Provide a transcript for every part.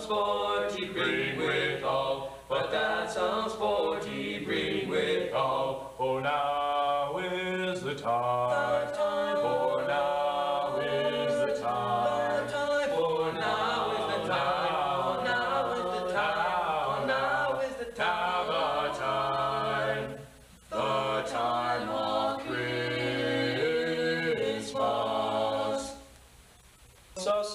some sport he bring withal, but that some sport he bring withal. For now is the time,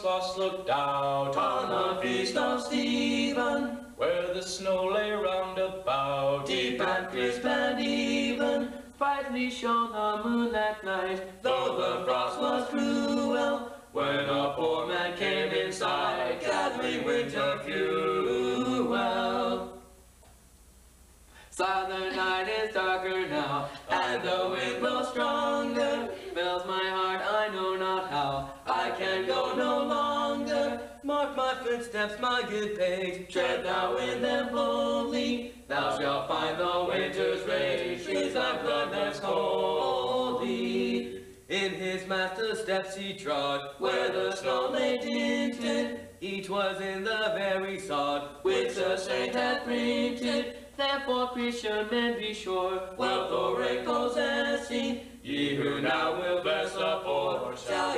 Wenceslas looked out on the feast of Stephen, where the snow lay round about, deep and crisp and even. Brightly shone the moon that night, though the frost was cruel. When a poor man came inside, gathering winter fuel. Southern night is darker now, and the wind blows stronger. Fills my heart, I know not how. I can go no longer. Mark my footsteps, my good page. Tread thou in them boldly. Thou shalt find the winter's rage. Freeze thy blood that's holy. In his master's steps he trod, where the snow lay tinted. Each was in the very sod, which the saint had printed. Therefore, Christian men, be sure, wealth or rank possessing, ye who now will bless the poor, shall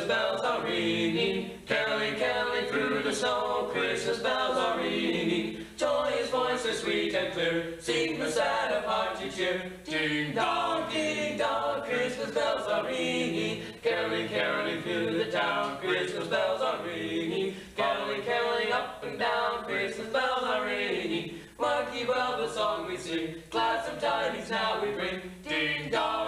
Christmas bells are ringing. Caroling, caroling through the snow, Christmas bells are ringing. Joyous voices sweet and clear, sing the sad of to cheer. Ding dong, ding dong, Christmas bells are ringing. Caroling, caroling through the town, Christmas bells are ringing. Caroling, caroling up and down, Christmas bells are ringing. Mark ye well the song we sing, gladsome tidings now we bring. Ding dong,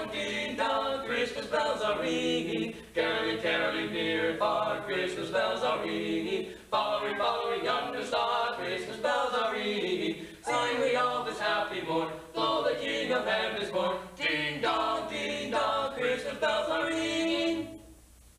bells are ringing. Caroling, caroling near and far, Christmas bells are ringing. Following, following yonder star, Christmas bells are ringing. Sing we all this happy morn, lo the King of Heaven is born. Ding